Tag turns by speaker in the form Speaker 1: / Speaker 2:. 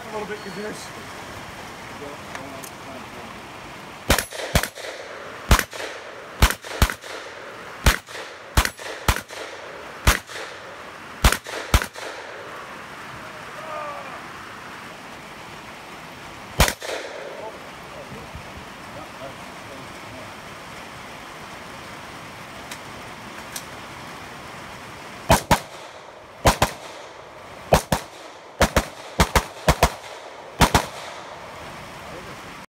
Speaker 1: off a little bit because there's